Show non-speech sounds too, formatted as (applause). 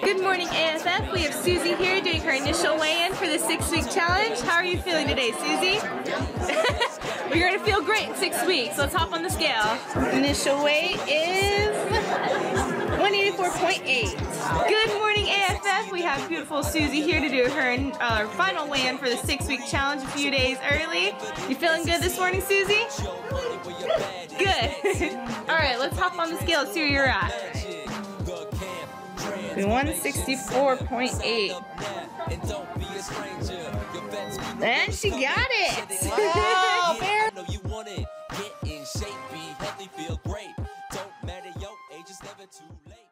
Good morning, AFF. We have Susie here doing her initial weigh-in for the six-week challenge. How are you feeling today, Susie? (laughs) you're gonna feel great in six weeks. Let's hop on the scale. Initial weight is 184.8. Good morning, AFF. We have beautiful Susie here to do her uh, final weigh-in for the six-week challenge a few days early. You feeling good this morning, Susie? Good. (laughs) let's hop on the scale, see where you're at. 164.8. And she got it! oh, (laughs) man. Don't matter, age is never too late.